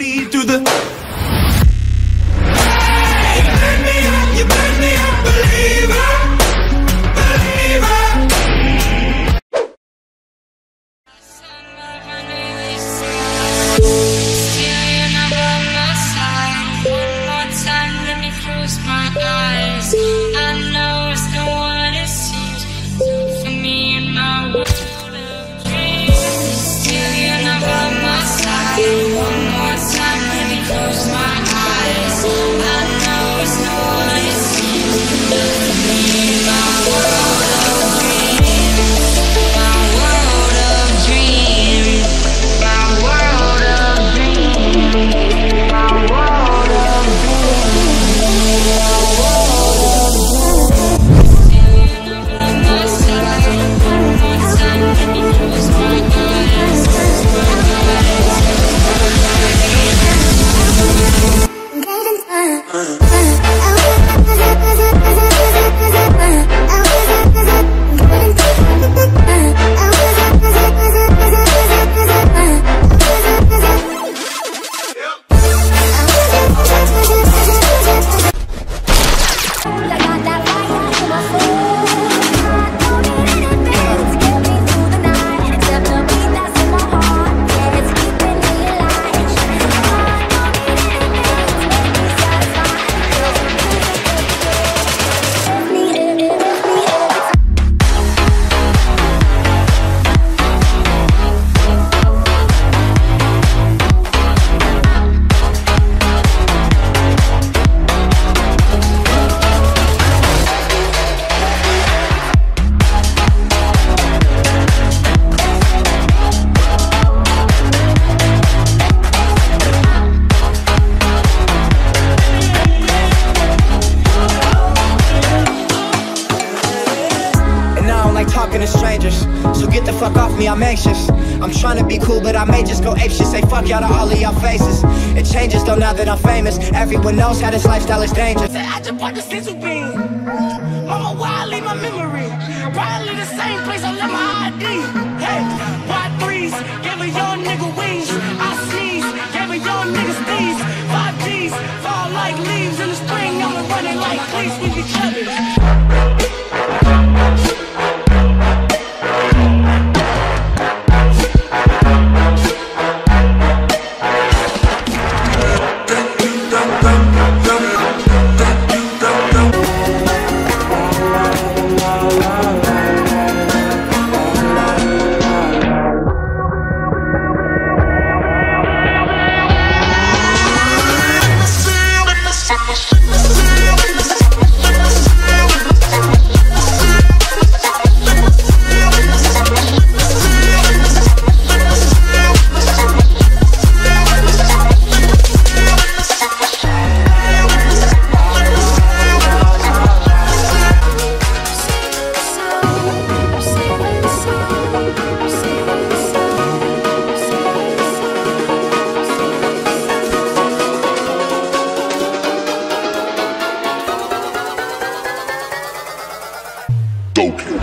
booty through the. So get the fuck off me, I'm anxious I'm trying to be cool, but I may just go ape shit Say fuck y'all to all of y'all faces It changes though now that I'm famous Everyone knows how this lifestyle is dangerous I just bought the stencil bean. Mama, why I leave my memory? Probably the same place I left my ID. Hey, white breeze, gave a young nigga wings. I sneeze, gave a young nigga sneeze. Five G's, fall like leaves in the spring. I'm running like cleats with each other. Goku.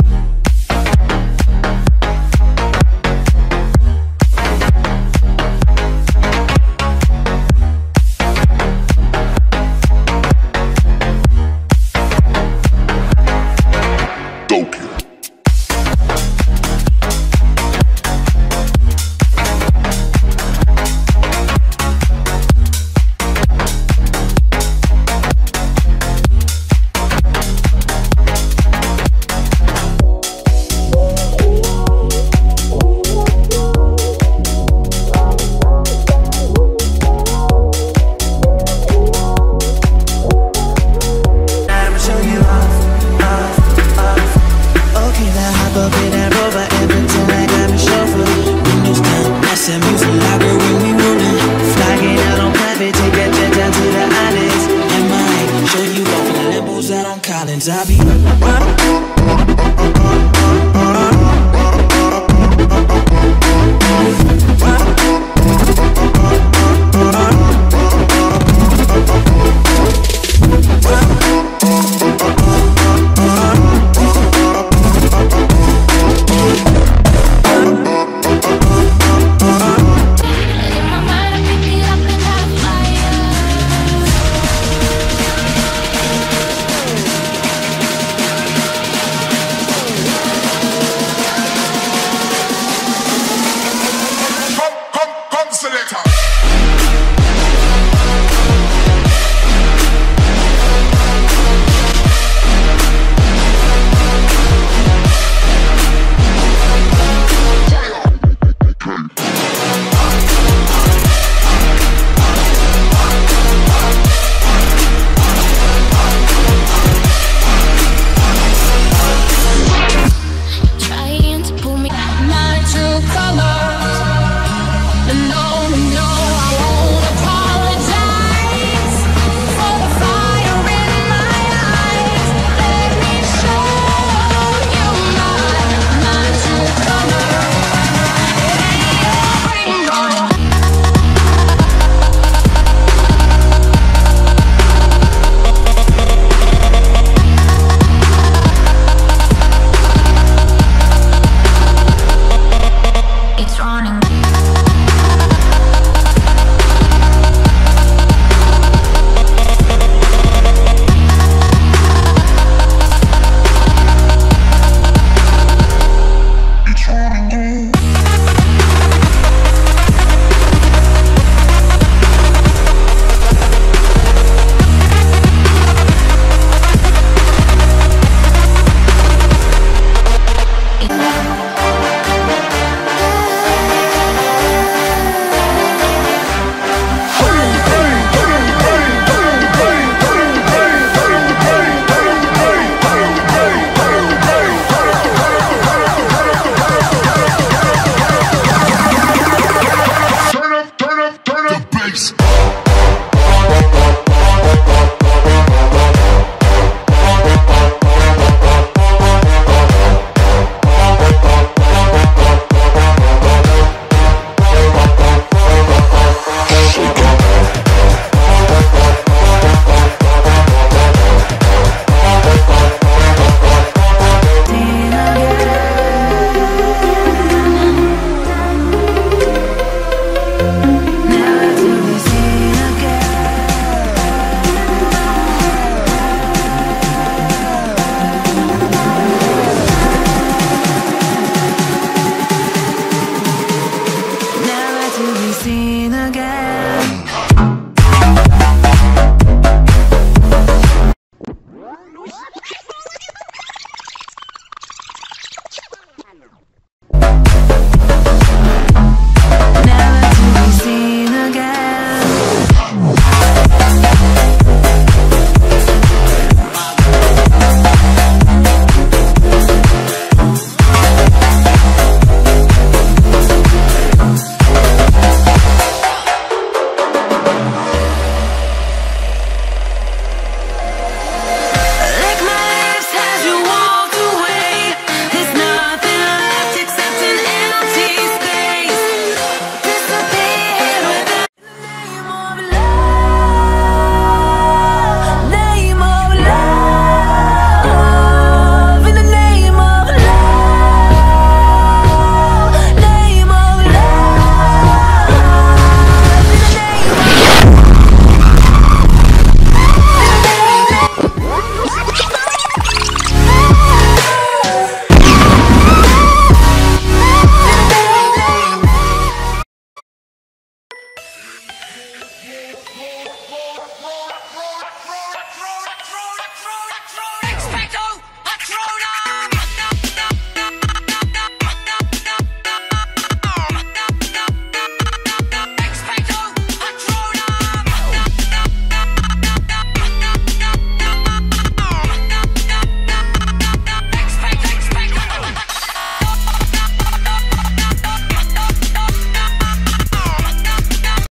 seen again